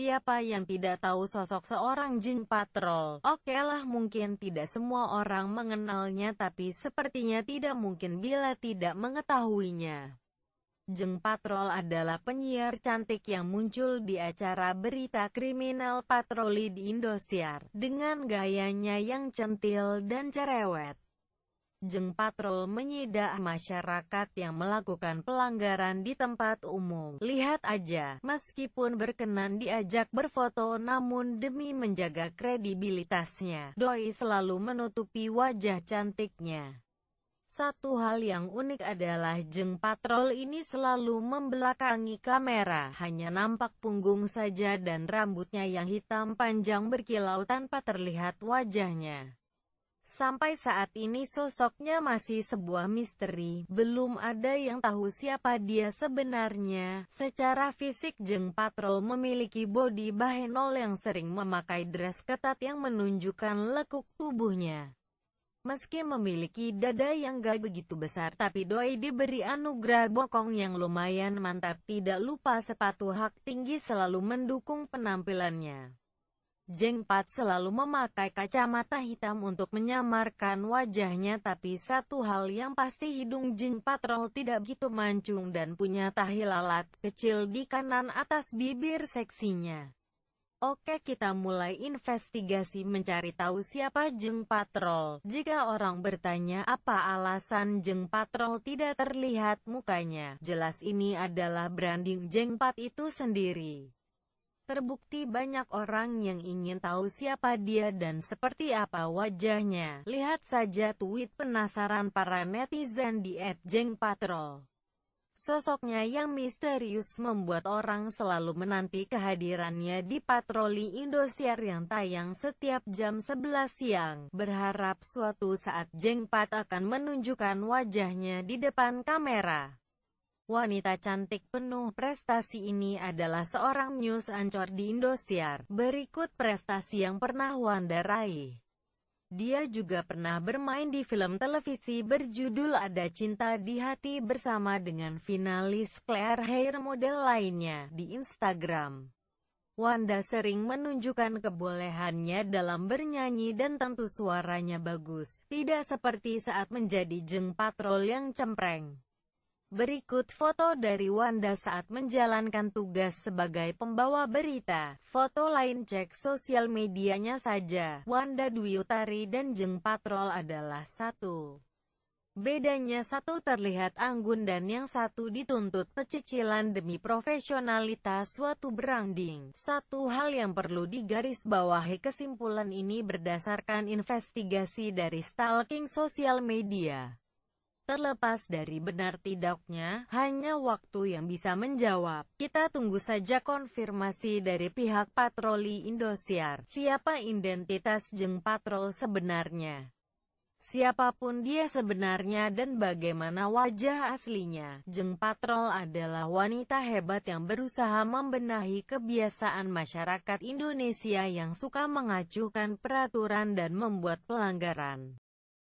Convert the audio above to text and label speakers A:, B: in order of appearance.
A: Siapa yang tidak tahu sosok seorang Jeng Patrol? Oke lah mungkin tidak semua orang mengenalnya tapi sepertinya tidak mungkin bila tidak mengetahuinya. Jeng Patrol adalah penyiar cantik yang muncul di acara berita kriminal patroli di Indosiar, dengan gayanya yang centil dan cerewet. Jeng Patrol menyidak masyarakat yang melakukan pelanggaran di tempat umum. Lihat aja, meskipun berkenan diajak berfoto namun demi menjaga kredibilitasnya, Doi selalu menutupi wajah cantiknya. Satu hal yang unik adalah Jeng Patrol ini selalu membelakangi kamera, hanya nampak punggung saja dan rambutnya yang hitam panjang berkilau tanpa terlihat wajahnya. Sampai saat ini sosoknya masih sebuah misteri, belum ada yang tahu siapa dia sebenarnya. Secara fisik Jeng Patrol memiliki body bahenol yang sering memakai dress ketat yang menunjukkan lekuk tubuhnya. Meski memiliki dada yang gak begitu besar tapi Doi diberi anugerah bokong yang lumayan mantap tidak lupa sepatu hak tinggi selalu mendukung penampilannya. Jeng Pat selalu memakai kacamata hitam untuk menyamarkan wajahnya tapi satu hal yang pasti hidung Jeng Patrol tidak begitu mancung dan punya tahi lalat kecil di kanan atas bibir seksinya. Oke kita mulai investigasi mencari tahu siapa Jeng Patrol. Jika orang bertanya apa alasan Jeng Patrol tidak terlihat mukanya, jelas ini adalah branding Jeng Pat itu sendiri. Terbukti banyak orang yang ingin tahu siapa dia dan seperti apa wajahnya. Lihat saja tweet penasaran para netizen di @jengpatrol. Sosoknya yang misterius membuat orang selalu menanti kehadirannya di patroli Indosiar yang tayang setiap jam 11 siang. Berharap suatu saat Jengpat akan menunjukkan wajahnya di depan kamera. Wanita cantik penuh prestasi ini adalah seorang news ancor di Indosiar. Berikut prestasi yang pernah Wanda raih. Dia juga pernah bermain di film televisi berjudul Ada Cinta di Hati bersama dengan finalis Claire Hair model lainnya di Instagram. Wanda sering menunjukkan kebolehannya dalam bernyanyi dan tentu suaranya bagus, tidak seperti saat menjadi jeng patrol yang cempreng. Berikut foto dari Wanda saat menjalankan tugas sebagai pembawa berita. Foto lain cek sosial medianya saja. Wanda Dwi Utari dan Jeng Patrol adalah satu. Bedanya satu terlihat anggun dan yang satu dituntut pecicilan demi profesionalitas suatu branding. Satu hal yang perlu digarisbawahi kesimpulan ini berdasarkan investigasi dari stalking sosial media. Terlepas dari benar tidaknya, hanya waktu yang bisa menjawab. Kita tunggu saja konfirmasi dari pihak patroli Indosiar. Siapa identitas Jeng Patrol sebenarnya? Siapa pun dia sebenarnya dan bagaimana wajah aslinya, Jeng Patrol adalah wanita hebat yang berusaha membenahi kebiasaan masyarakat Indonesia yang suka mengacuhkan peraturan dan membuat pelanggaran.